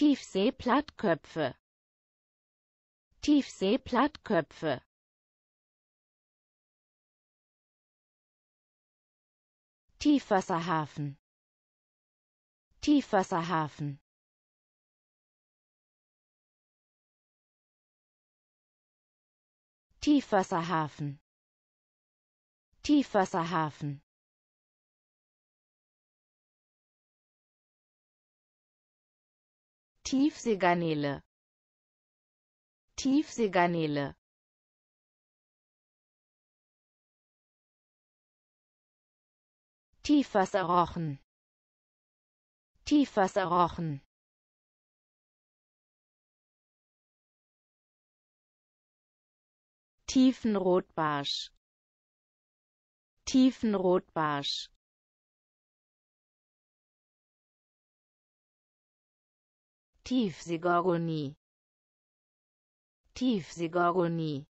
Tiefseeplattköpfe Tiefseeplattköpfe Tiefwasserhafen. Tiefwasserhafen. Tiefwasserhafen. Tiefwasserhafen Tiefseegarnele. Tiefseegarnele. Tiefwasserrochen Tiefwasserrochen Tiefenrotbarsch. Tiefenrotbarsch Tiefseegorgonie Tiefseegorgonie